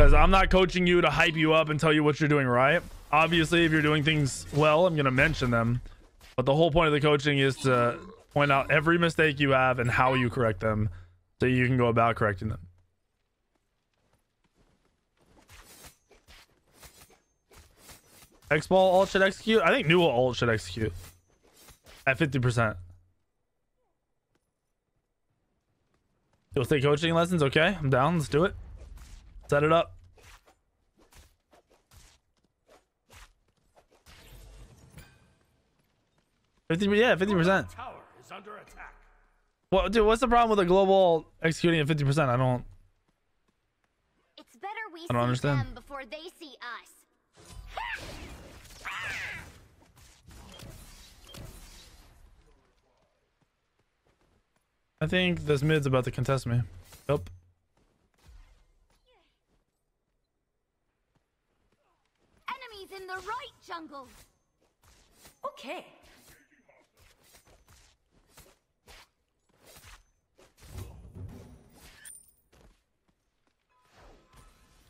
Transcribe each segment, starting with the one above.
Because I'm not coaching you to hype you up and tell you what you're doing right. Obviously, if you're doing things well, I'm going to mention them. But the whole point of the coaching is to point out every mistake you have and how you correct them so you can go about correcting them. X-Ball ult should execute? I think new ult should execute at 50%. You'll take coaching lessons? Okay, I'm down. Let's do it. Set it up. Fifty, yeah, fifty percent. Tower is under attack. What, dude? What's the problem with a global executing at fifty percent? I don't. It's better we I don't understand. them before they see us. I think this mid's about to contest me. Yep. Enemies in the right jungle. Okay.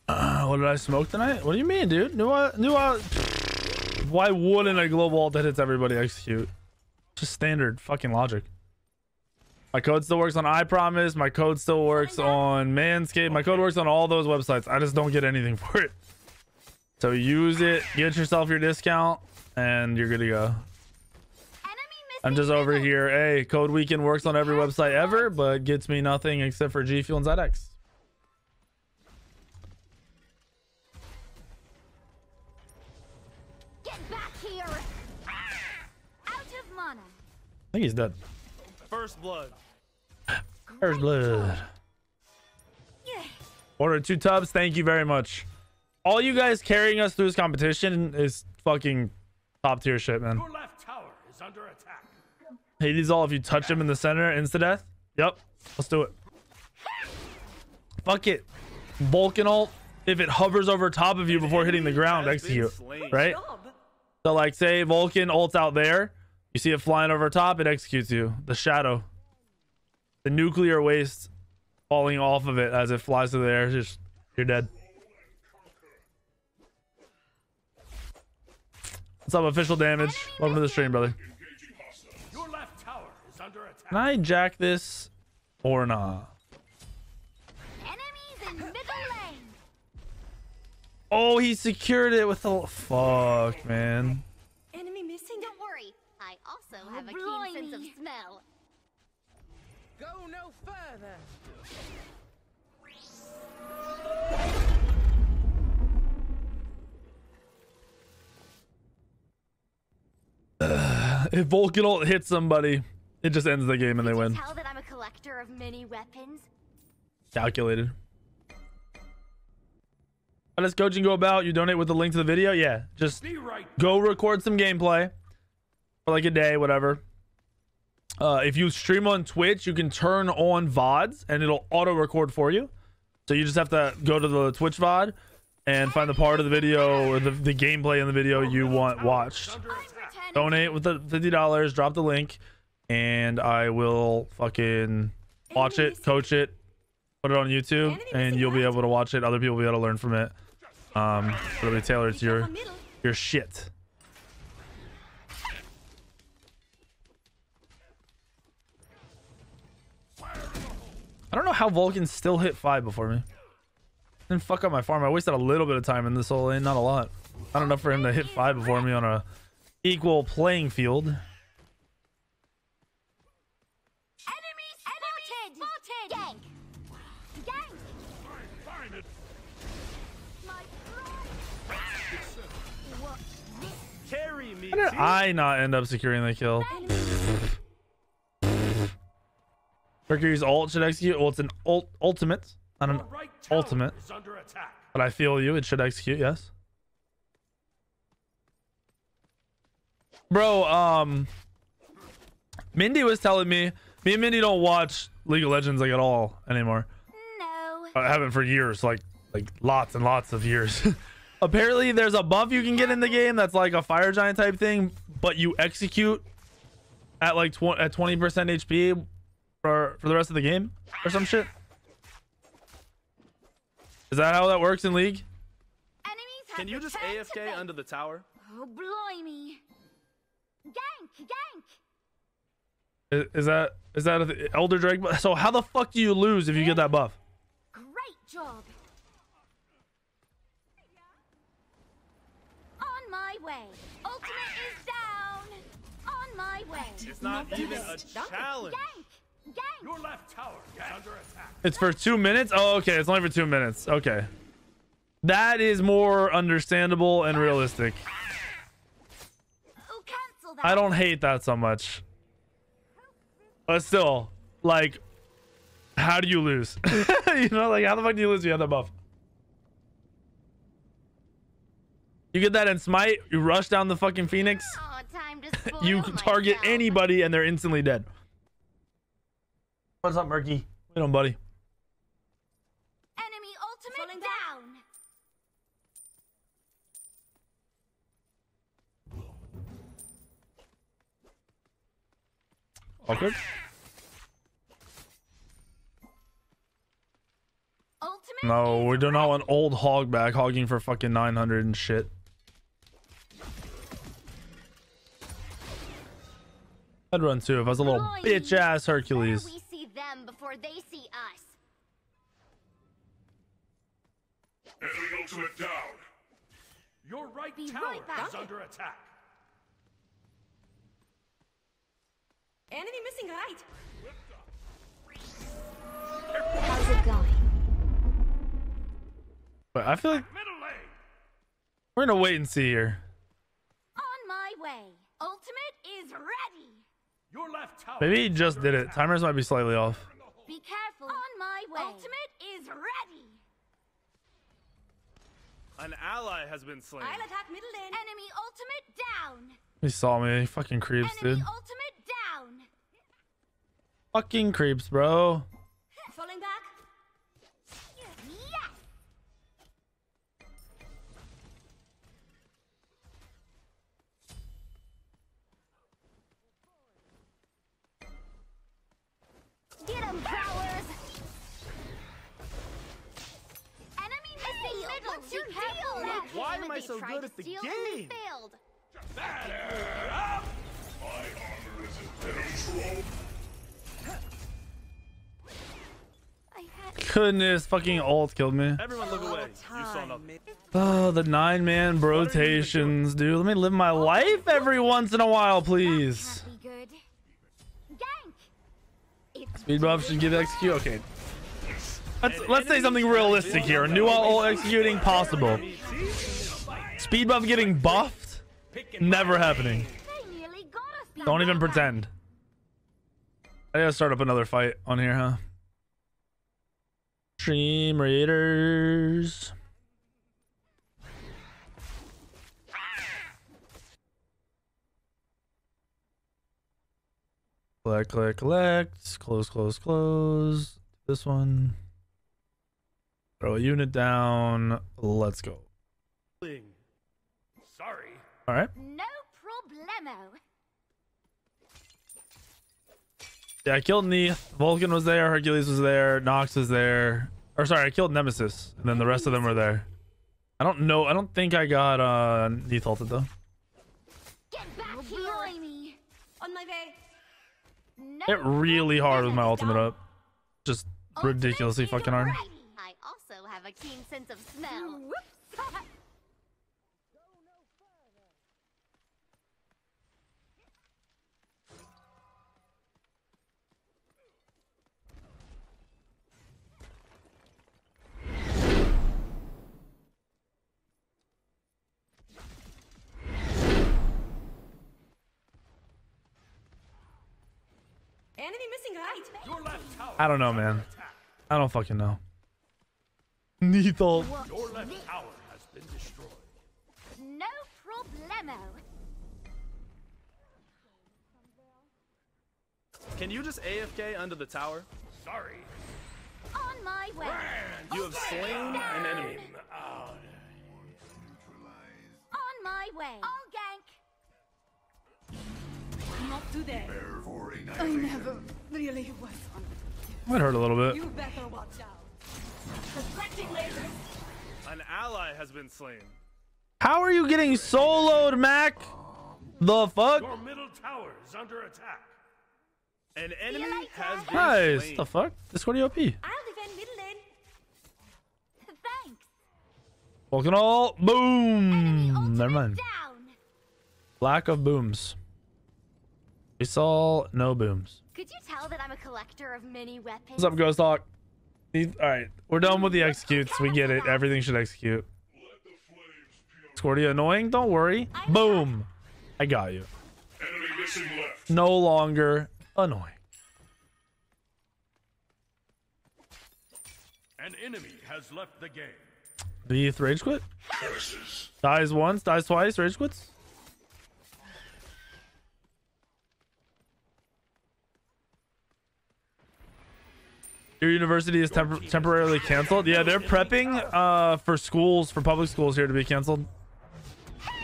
Uh, what did I smoke tonight? What do you mean, dude? New, uh, new, uh, why wouldn't a global ult that hits everybody execute? Just standard fucking logic. My code still works on I Promise. My code still works on Manscaped. My code works on all those websites. I just don't get anything for it. So use it, get yourself your discount, and you're good to go. I'm just over here. Hey, Code Weak3n works on every website ever, but gets me nothing except for G Fuel and ZX. Get back here. Ah, out of mana. I think he's dead. First blood. First blood. Order two tubs. Thank you very much. All you guys carrying us through this competition is fucking top tier shit, man. Your left tower is under attack. Hades all if you touch him in the center, insta death. Yep. Let's do it. Fuck it. Vulcan ult. If it hovers over top of you before hitting the ground, Has been execute. Right? So like say Vulcan ults out there, you see it flying over top, it executes you. The shadow. The nuclear waste falling off of it as it flies through the air, just you're dead. What's up, official damage? Welcome to the stream, brother. Your left tower is under attack. Can I jack this or not? Enemies in middle lane. Oh, he secured it with a fuck, man. Enemy missing. Don't worry. I also oh, have a Oh, keen sense of smell. Go no further. If Vulcan ult hits somebody, it just ends the game and they you win. Tell that I'm a collector of many weapons. Calculated. How does coaching go about? You donate with the link to the video? Yeah, just right. go record some gameplay for like a day, whatever. Uh, if you stream on Twitch, you can turn on VODs and it'll auto record for you. So you just have to go to the Twitch VOD and find the part of the video or the, the gameplay in the video you want watched. Under I'm attack. returning. Donate with the $50, drop the link, and I will fucking watch it, coach it, put it on YouTube, and you'll be able to watch it. Other people will be able to learn from it. Um, it'll be tailored to your your shit. I don't know how Vulcan still hit five before me. Didn't fuck up my farm. I wasted a little bit of time in this whole lane, not a lot. Not enough for him to hit five before me on a equal playing field. Enemies spotted. Spotted. Gank. Gank. Find it. My What? Carry me. How did. I not end up securing the kill? Mercury's ult should execute. Well, it's an ult ultimate, not an Your right ultimate. under. But I feel you. It should execute. Yes. Bro, um, Mindy was telling me. Me and Mindy don't watch League of Legends like at all anymore. No. I haven't for years, like like lots and lots of years. Apparently, there's a buff you can get in the game that's like a fire giant type thing, but you execute at like tw- at 20% HP for for the rest of the game or some shit. Is that how that works in League? Enemies have Can you just returned to AFK base. under the tower? Oh, blimey. Gank, gank. Is, is that is that a Elder Drake? bu- So how the fuck do you lose if you get that buff? Great job. On my way. Ultimate is down. On my way. It's not even a challenge. Gank, gank. Your left tower is under attack. It's for two minutes. Oh, okay. It's only for two minutes. Okay, that is more understandable and realistic. Oh, cancel that. I don't hate that so much. But still, like, how do you lose? you know, like, how the fuck do you lose if you have that buff? You get that in Smite, you rush down the fucking Phoenix, Aw, time to spoil you target myself. anybody and they're instantly dead. What's up, Murky? Wait on, buddy. Enemy ultimate Falling down. Awkward. Ultimate No, we do not ready. want old hog back hogging for fucking 900 and shit. I'd run too if I was a little Blimey. bitch ass Hercules. We see them before they see us. Enemy ultimate down. Your right Be tower right is under attack. Enemy missing right. How's it going? But I feel like we're gonna wait and see here. On my way. Ultimate is ready. Your left tower. Maybe he just did it. Timers might be slightly off. Be careful. On my way. Ultimate is ready. An ally has been slain. I'll attack middle lane. Enemy ultimate down. He saw me. He fucking creeps, Enemy dude. ultimate down. Fucking creeps, bro. Falling back. Get him, prowlers. Enemy missing middle. What's your deal? Why am I so good at the game? Failed. My armor is impenetrable. I had Goodness, fucking ult killed me. Everyone look away. You saw nothing. Oh, the nine man rotations, dude. Let me live my life every once in a while, please. Can't be good. Gank. It's Speed buff should give execute. Okay. Let's let's say something realistic here. New ult executing possible. Speed buff getting buffed, never happening. They nearly got us. Don't even pretend. I gotta start up another fight on here, huh? Stream Raiders. Collect, collect, collect. Close, close, close. This one. Throw a unit down. Let's go. Sorry. All right. No problemo. Yeah, I killed Neith. Vulcan was there. Hercules was there. Nox was there. Or sorry, I killed Nemesis, and then the rest of them were there. I don't know. I don't think I got uh Neith ulted though. Get back here. Blimey. On my way. No Hit really hard with my ultimate up. Just Ultimate ridiculously fucking hard. I also have a keen sense of smell. Whoops. Enemy missing right. Your left tower. I don't know, man. I don't fucking know. Neith ult. Your left tower has been destroyed. No problemo. Can you just AFK under the tower? Sorry. On my way. You have slain an enemy. On my way. I'll gank. Not today. Prepare for I never really was on. It. Might hurt a little bit. You better watch out. An ally has been slain. How are you getting soloed, Mac? The fuck? Your middle tower is under attack. An enemy like has that? been Nice. slain. The fuck? Discordia OP. I'll defend middle lane. Thanks. Vulcan ult. Boom. Ultimate Never mind. Down. Lack of booms. We saw no booms. Could you tell that I'm a collector of mini weapons? What's up, Ghost Talk? These- All right, we're done with the executes. We get it. Everything should execute. Discordia annoying? Don't worry. Boom. I got you. Enemy missing left. No longer annoying. An enemy has left the game. The rage quit? Curses. Dies once, dies twice, rage quits? Your university is tempor- temporarily canceled. Yeah, they're prepping uh, for schools, for public schools here to be canceled.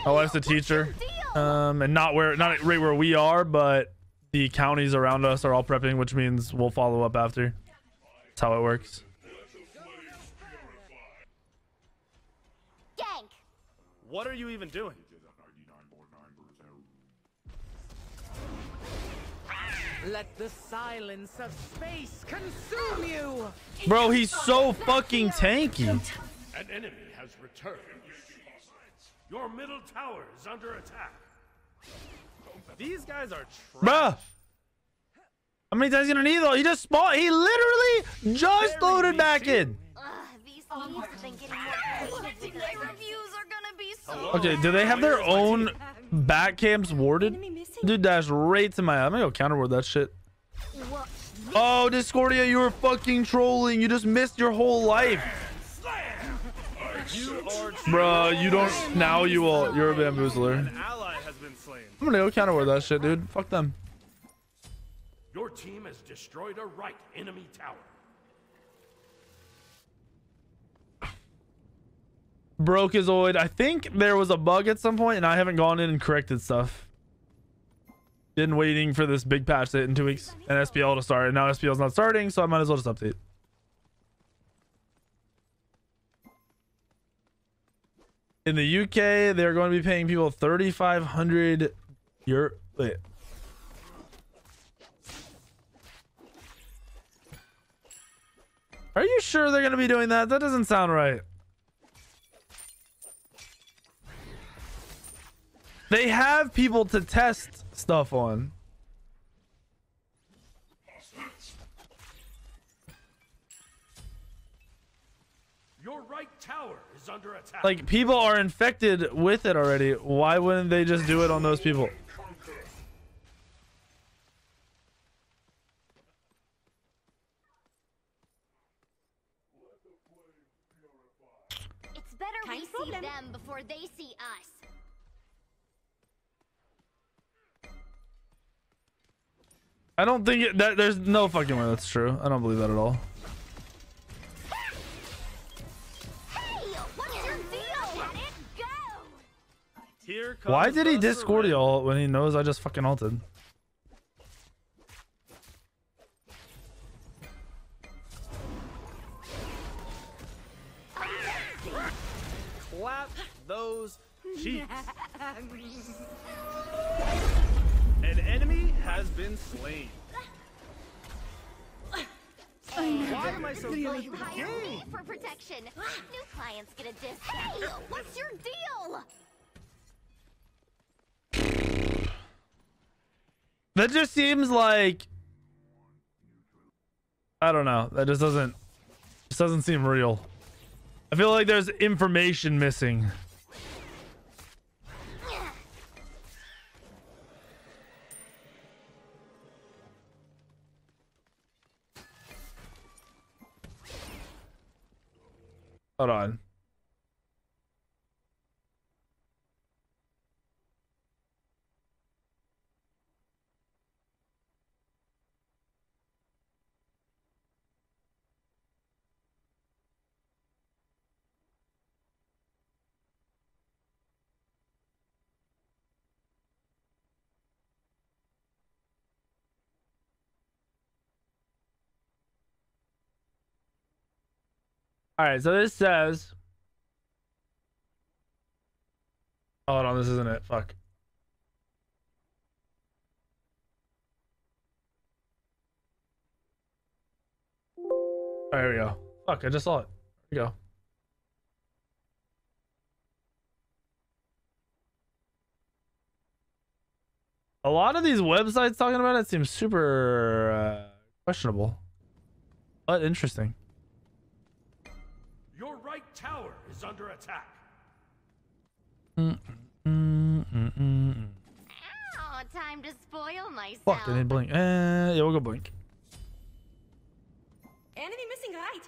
My wife's a teacher, um, and not where, not right where we are, but the counties around us are all prepping, which means we'll follow up after. That's how it works. Gank. What are you even doing? Let the silence of space consume you. Bro, he's so fucking tanky. An enemy has returned. Your middle tower is under attack. These guys are trash. Bruh. How many times you gonna need though? He just spawned. He literally just loaded back in. Ugh, these things have been getting more creative. My reviews are gonna be so. Okay, do they have their own back camps warded? Dude, dash right to my. I'm gonna go counter ward that shit. Oh, Discordia, you were fucking trolling. You just missed your whole life. You Bruh, you don't. Now you will. You're a bamboozler. I'm gonna go counter ward that shit, dude. Fuck them. Your team has destroyed a right enemy tower. Broke his oid. I think there was a bug at some point, and I haven't gone in and corrected stuff. Been waiting for this big patch to hit in two weeks and SPL to start, and now SPL's not starting, so I might as well just update. In the UK, they're going to be paying people 3,500 euro. Wait. Are you sure they're going to be doing that? That doesn't sound right. They have people to test stuff on. Your right tower is under attack. Like people are infected with it already. Why wouldn't they just do it on those people? It's better we see them before they see us. I don't think it, that there's no fucking way that's true. I don't believe that at all. Hey, what's your deal? Let it go. Here comes Why did he the Discordia ult when he knows I just fucking ulted? Clap those cheeks. An enemy has been slain. Why am I so good at the me game? for protection. New clients get a discount. Hey, what's your deal? That just seems like I don't know. That just doesn't just doesn't seem real. I feel like there's information missing. Hold on. All right, so this says. Hold on, this isn't it. Fuck. Right, here we go. Fuck, I just saw it. Here we go. A lot of these websites talking about it seem super uh, questionable, but interesting. Your right tower is under attack. Mm, mm, mm. Oh, time to spoil myself. Fuck, I need blink. Uh, yeah, we'll go blink. Enemy missing right.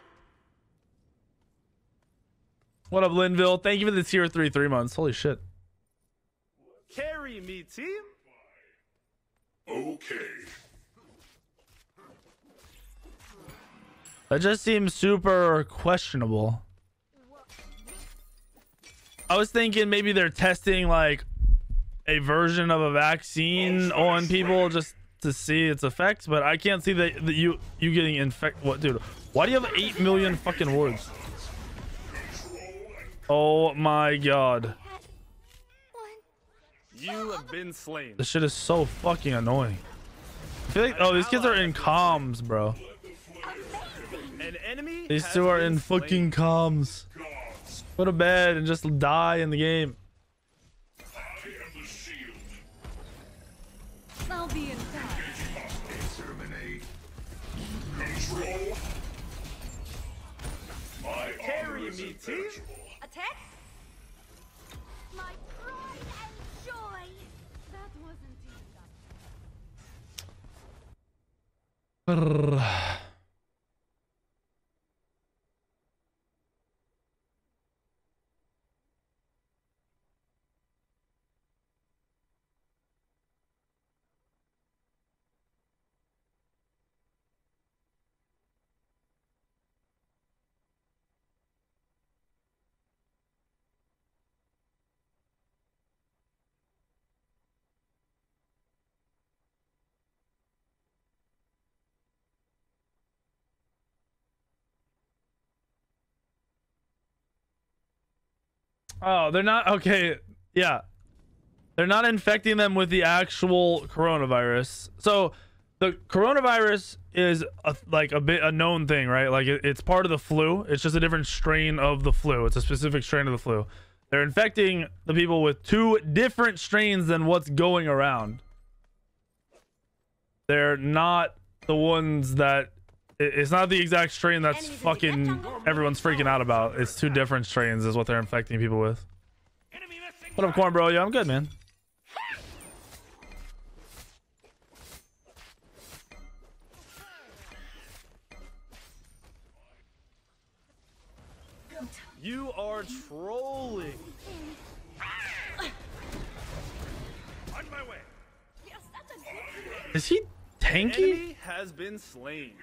What up, Linville? Thank you for the tier three three months. Holy shit. Carry me, team. Okay. That just seems super questionable. I was thinking maybe they're testing like a version of a vaccine oh, on people just to see its effects, but I can't see that, that you you getting infected. What, dude? Why do you have eight million fucking words? Oh my god, You have been slain. this shit is so fucking annoying. I feel like oh these kids are in comms, bro. An enemy. These two are in fucking comms. Go to bed and just die in the game. I am the shield. I'll be in touch. Exterminate. Control. My Carry me, team. Attack. My pride and joy. That wasn't easy. Oh, they're not okay. Yeah. They're not infecting them with the actual coronavirus. So the coronavirus is a, like a bit a known thing, right? Like it, it's part of the flu. It's just a different strain of the flu. It's a specific strain of the flu. They're infecting the people with two different strains than what's going around. They're not the ones that it's not the exact strain that's Enemies in the fucking everyone's freaking out about. It's two different strains is what they're infecting people with. What up, corn bro? Yeah, I'm good, man. You are trolling. on my way. You're such a good Is he tanky? Enemy has been slain.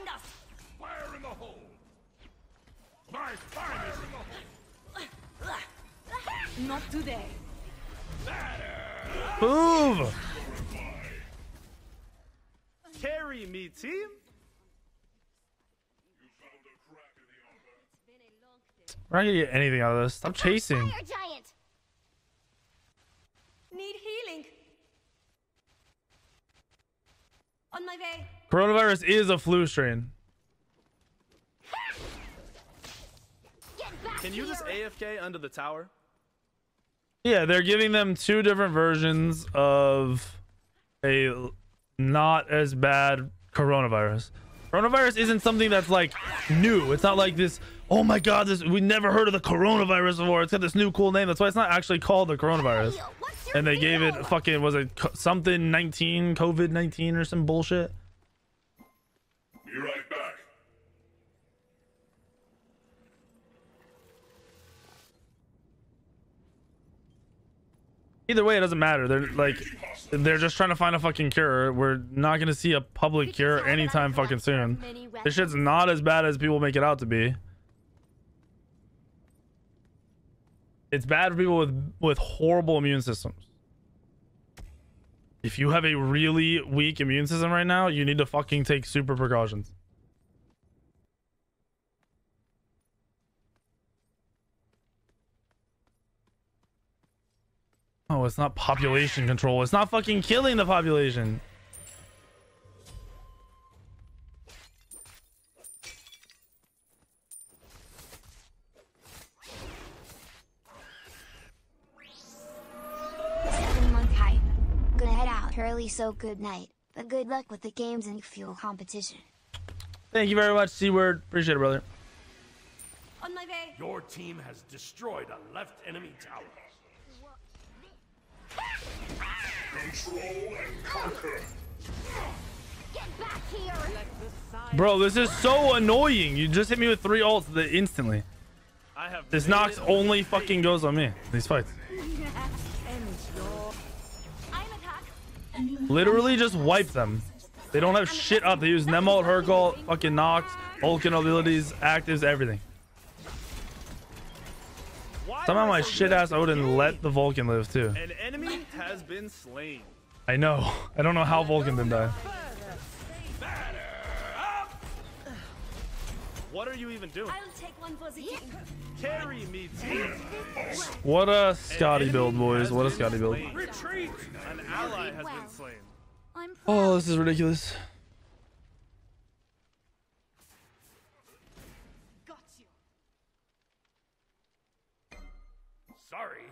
Behind us. Fire in the hole. My spine is in the hole. Not today. Move! Carry me, team. We're not gonna get anything out of this. Stop chasing. Fire giant. Need healing. On my way. Coronavirus is a flu strain. Can you just. AFK under the tower? Yeah, they're giving them two different versions of a not as bad coronavirus. Coronavirus isn't something that's like new. It's not like this. Oh my god, this we never heard of the coronavirus before. It's got this new cool name. That's why it's not actually called the coronavirus. Hey, what's your And they gave it fucking was it something 19 COVID 19 or some bullshit. Either way, it doesn't matter. They're like, they're just trying to find a fucking cure. We're not gonna see a public cure anytime fucking soon. This shit's not as bad as people make it out to be. It's bad for people with with horrible immune systems. If you have a really weak immune system right now, you need to fucking take super precautions. Oh, it's not population control. It's not fucking killing the population. Seven month hype. Gonna head out early, so good night. But good luck with the games and fuel competition. Thank you very much, C-Word. Appreciate it, brother. On my way. Your team has destroyed a left enemy tower. Bro, this is so annoying. You just hit me with three ults instantly. I have This Nox only fucking goes on me. These fights. Literally just wipe them. They don't have shit up. They use Nemalt, Hercule, fucking Nox, Vulcan abilities, actives, everything. Why Somehow my shit ass Odin let the Vulcan live too. An enemy has been slain. I know. I don't know how Vulcan didn't die. What are you even doing? I'll take one for the team. Carry me, team. What a Scotty build, boys. What a Scotty build. Retreat! An ally has been slain. Oh, this is ridiculous. Sorry.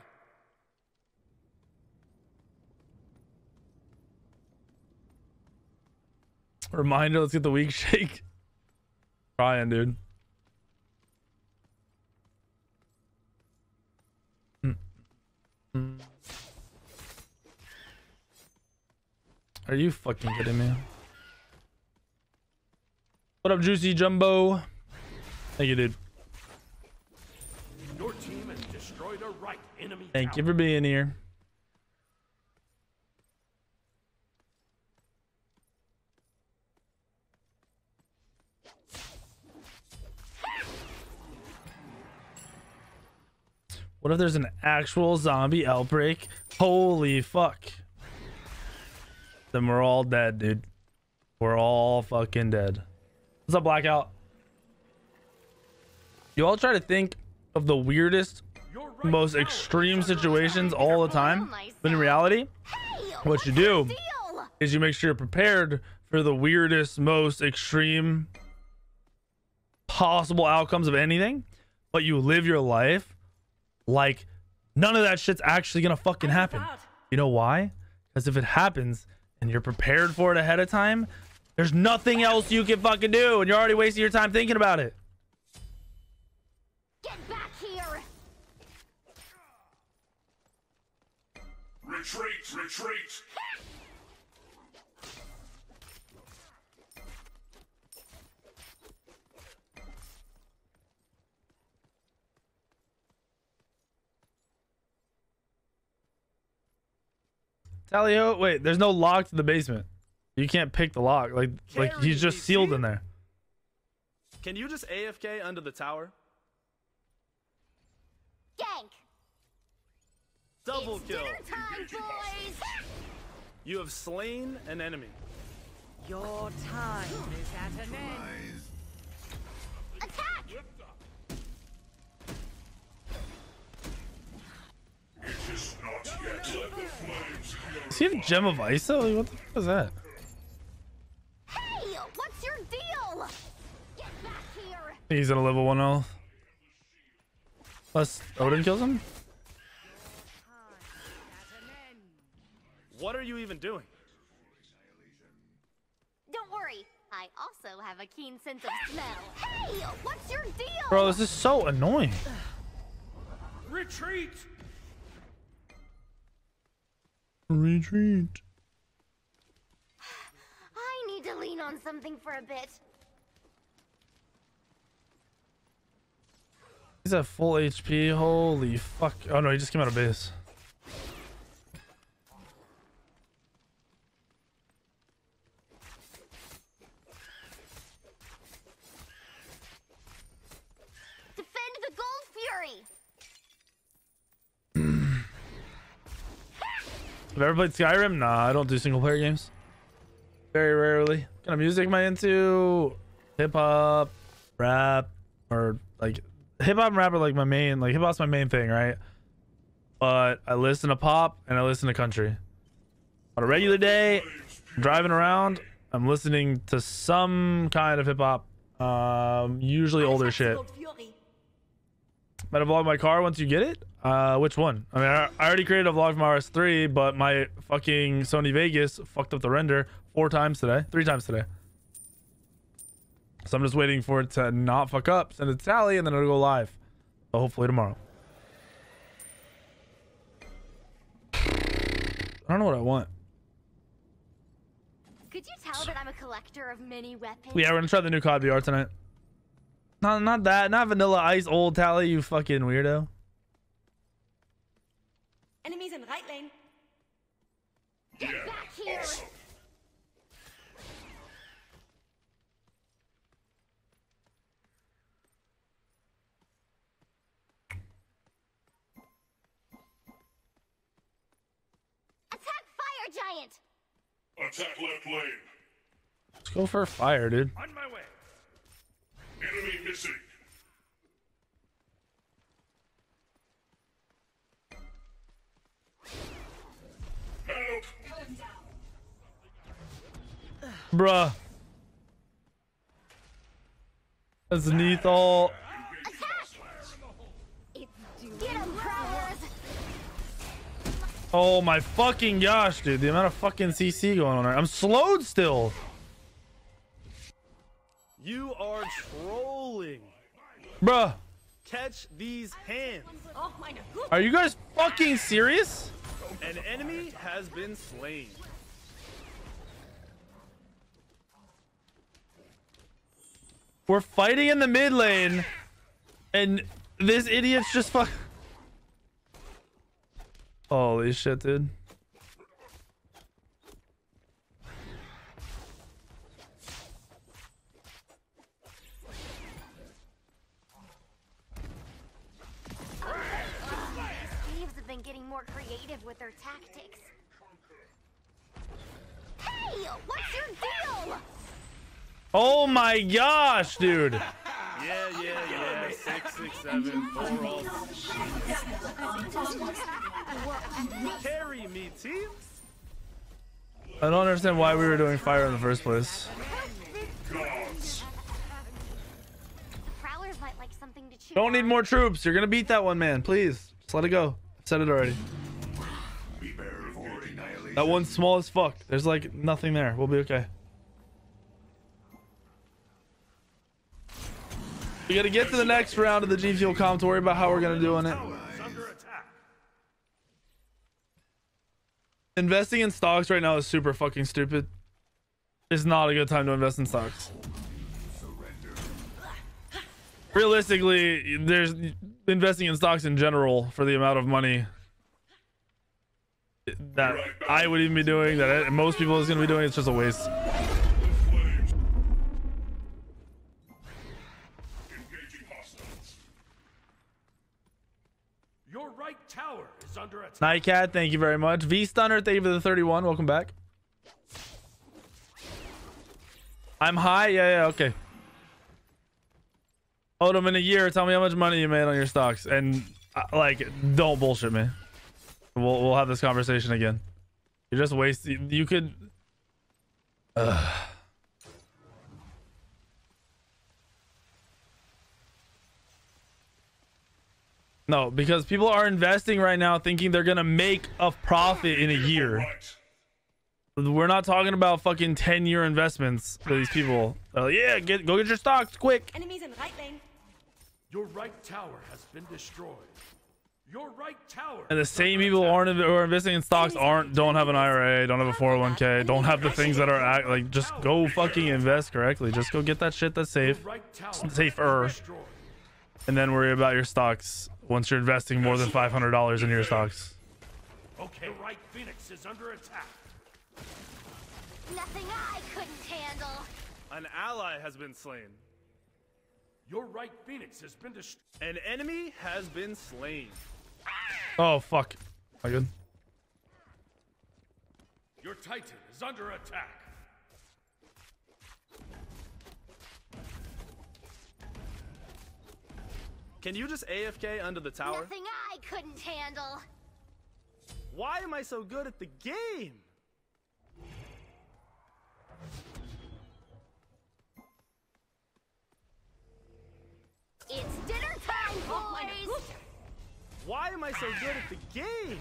Reminder, let's get the weak shake. Trying, dude. Mm. Mm. Are you fucking kidding me? What up, Juicy Jumbo? Thank you, dude. Enemy Thank you for being here. What if there's an actual zombie outbreak? Holy fuck. Then we're all dead, dude. We're all fucking dead. What's up, Blackout? You all try to think of the weirdest most extreme situations all the time. But in reality, what you do is you make sure you're prepared for the weirdest, most extreme possible outcomes of anything, but you live your life like none of that shit's actually gonna fucking happen. You know why? Because if it happens and you're prepared for it ahead of time, there's nothing else you can fucking do, and you're already wasting your time thinking about it. Retreat, retreat. Talio, wait, there's no lock to the basement. You can't pick the lock. Like, like he's just sealed in there. Can you just AFK under the tower? Gank! Double it's kill. time, boys! You have slain an enemy. your time is at an end. Attack! It is not yet. Let the Does he have Gem of Iso? Like, What the fuck is that? Hey, what's your deal? Get back here! He's at a level one health. Plus, Odin kills him? What are you even doing? Don't worry, I also have a keen sense of smell. Hey, what's your deal? Bro, this is so annoying. Retreat! Retreat. I need to lean on something for a bit. He's at full HP. Holy fuck. Oh no, he just came out of base. Defend the Gold Fury! Have you ever played Skyrim? Nah, I don't do single player games. Very rarely. What kind of music am I into? Hip hop, rap, or like hip hop and rap are like my main. Like hip hop's my main thing, right? But I listen to pop and I listen to country. On a regular day, driving around, I'm listening to some kind of hip hop. Um, usually older shit. Gold Fury. Might vlog my car once you get it. Uh, which one? I mean, I, I already created a vlog from RS3, but my fucking Sony Vegas fucked up the render four times today, three times today. So I'm just waiting for it to not fuck up, send it to Sally, and then it'll go live. So hopefully tomorrow. I don't know what I want. Could you tell that I'm a collector of mini weapons? Yeah, we're gonna try the new COD VR tonight. Not, not that, not Vanilla Ice, old Tally, you fucking weirdo. Enemies in right lane. Get back here! Attack fire giant! Attack left lane. Let's go for a fire, dude. On my way. Enemy missing. Bruh. That's Neith ult. Get him, prowlers! Oh my fucking gosh, dude. The amount of fucking CC going on there. I'm slowed still. You are trolling. Bruh. Catch these hands. Oh, meine Güte. Are you guys fucking serious? An enemy has been slain. We're fighting in the mid lane. And this idiot's just fuck. Holy shit, dude. Their tactics. Hey! What's your deal? Oh my gosh, dude. Yeah, yeah, yeah. Six, six, seven, four all. Carry me, team. I don't understand why we were doing fire in the first place. Gods. Prowlers might like something to chew Don't need more troops. You're gonna beat that one, man. Please. Just let it go. I said it already. Prepare for annihilation. That one's small as fuck. There's like nothing there. We'll be okay. We gotta get to the next round of the G Fuel comp to worry about how we're gonna do in it. Investing in stocks right now is super fucking stupid. It's not a good time to invest in stocks. Realistically, there's investing in stocks in general for the amount of money that I would even be doing, that most people is gonna be doing. It's just a waste. Flames. Engaging hostiles. Your right tower is under attack. Nightcat, thank you very much. V Stunner, thank you for the 31. Welcome back. I'm high. Yeah, yeah, okay. Odom, in a year, tell me how much money you made on your stocks, and uh, like, don't bullshit me. We'll we'll have this conversation again. You're just wasting. You, you could. Ugh. No, because people are investing right now thinking they're gonna make a profit in a year. We're not talking about fucking 10 year investments for these people. Like, yeah, get go get your stocks quick. Enemies in right lane. Your right tower has been destroyed. Your right tower. And the same people who aren't who are investing in stocks aren't don't have an IRA, don't have a 401k, don't have the things that are act, like just go fucking invest correctly. Just go get that shit that's safe, right tower has been safer. and then worry about your stocks once you're investing more than $500 in your stocks. Okay, right Phoenix is under attack. Nothing I couldn't handle. An ally has been slain. Your right Phoenix has been destroyed. An enemy has been slain. Oh fuck. Am I good? Your Titan is under attack. Can you just AFK under the tower? Nothing I couldn't handle. Why am I so good at the game? It's dinner time, boys! Why am I so good at the game?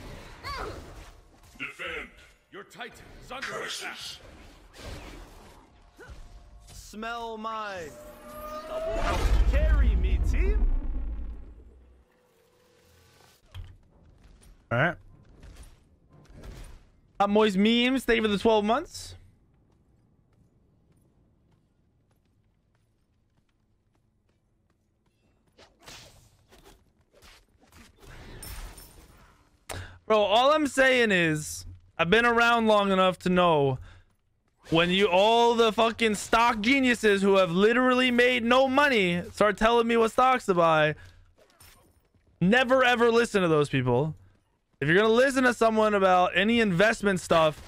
Defend. Your Titan is under attack. Smell my double carry me, team. All right. Hot Moist memes. Thank you for the 12 months. Bro, all I'm saying is I've been around long enough to know when you all the fucking stock geniuses who have literally made no money start telling me what stocks to buy. Never ever listen to those people. If you're gonna listen to someone about any investment stuff,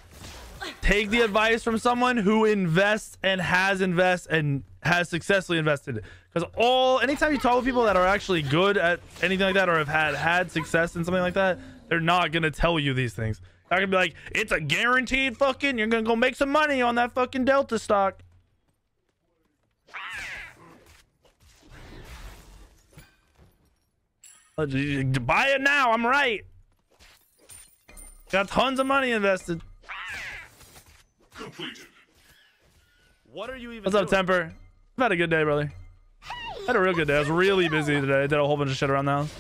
take the advice from someone who invests and has invested and has successfully invested. Because all anytime you talk with people that are actually good at anything like that or have had had success in something like that, they're not gonna tell you these things. They're gonna be like, it's a guaranteed fucking. You're gonna go make some money on that fucking Delta stock. Buy it now. I'm right. Got tons of money invested. Completed. What are you even What's up, doing? Temper? I've had a good day, brother. I had a real good day. I was really busy today. I did a whole bunch of shit around the house.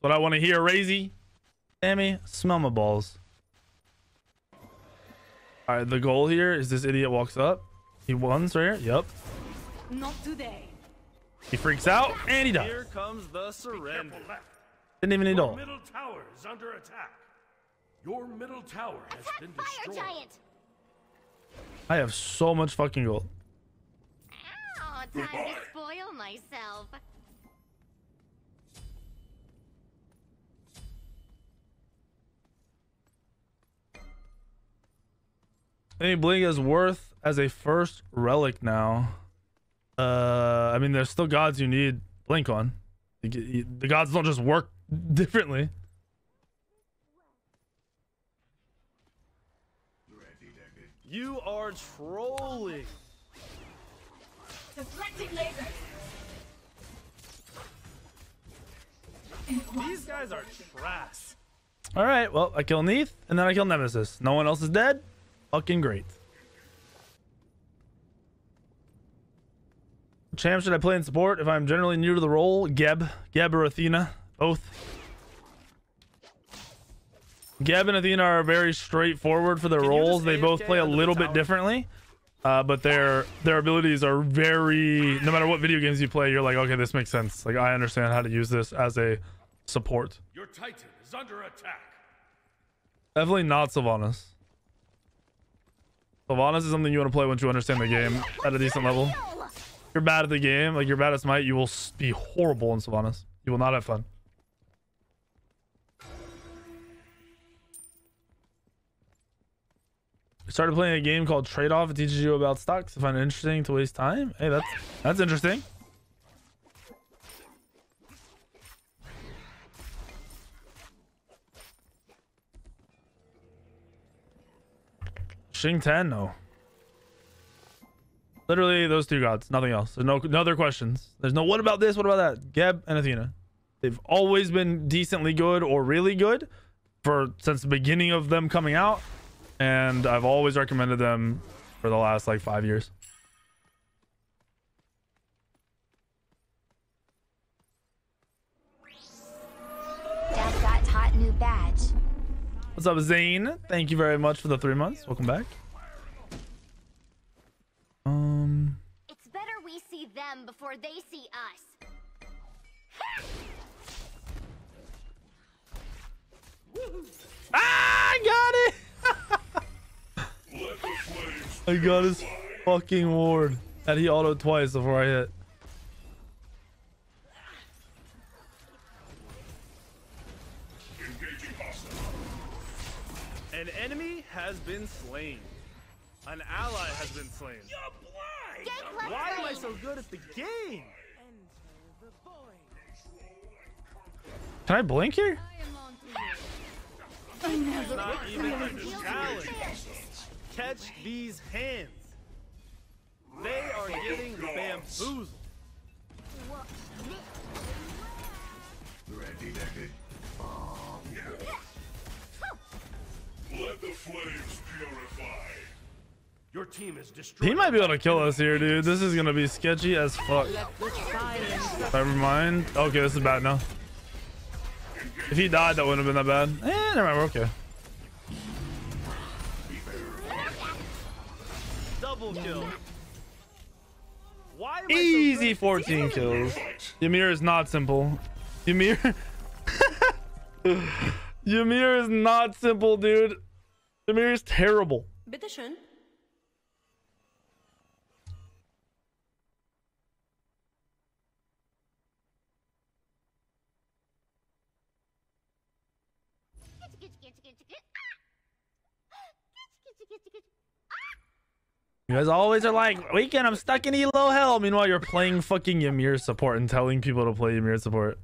What I want to hear, Razy. Sammy, smell my balls. All right, the goal here is this idiot walks up. He wins right here. Yep. Not today. He freaks out and he dies. Here comes the surrender. Didn't even need Your ult. middle tower is under attack. Your middle tower has Attack been fire giant! I have so much fucking gold. Oh, time to spoil myself. I think Blink is worth as a first relic now. Uh, I mean, there's still gods you need Blink on. You get- you- The gods don't just work differently. You are trolling. Deflecting laser. These guys are trash. All right, well, I kill Neith, and then I kill Nemesis. No one else is dead. Fucking great. Champ should I play in support if I'm generally new to the role? Geb, Geb or Athena, both. Geb and Athena are very straightforward for their Can roles. just They both play a little bit differently, uh, but their their abilities are very. No matter what video games you play, you're like, okay, this makes sense. Like I understand how to use this as a support. Your Titan is under attack. Definitely not Sylvanus. Sylvanus is something you want to play once you understand the game at a decent level. You're bad at the game, like you're bad at Smite, you will be horrible in Sylvanus. You will not have fun. Started playing a game called Trade Off. It teaches you about stocks. I find it interesting to waste time. Hey, that's that's interesting. Xing Tian, no. Literally those two gods, nothing else. There's no no other questions. There's no what about this, what about that? Geb and Athena. They've always been decently good or really good for since the beginning of them coming out. And I've always recommended them for the last like five years. Dad got hot new badge. What's up, Zane? Thank you very much for the three months. Welcome back. them before they see us. Ah, I got it! I got his fucking ward. And he auto twice before I hit. An enemy has been slain. An ally has been slain. Gank Why am I so good at the game? Enter the void. Can I blink here? It's not even a challenge. Catch these hands. They are getting bamboozled. Let the flames purify. Your team is destroyed. He might be able to kill us here, dude. This is gonna be sketchy as fuck. Let the silence Never mind. Okay, this is bad now. If he died, that wouldn't have been that bad. Eh, never mind. We're okay. Double kill. Why am I so Easy good? 14 kills. Ymir is not simple. Ymir. Ymir is not simple, dude. Ymir is terrible. You guys always are like, Weak3n, I'm stuck in Elo hell. Meanwhile, you're playing fucking Ymir support and telling people to play Ymir support.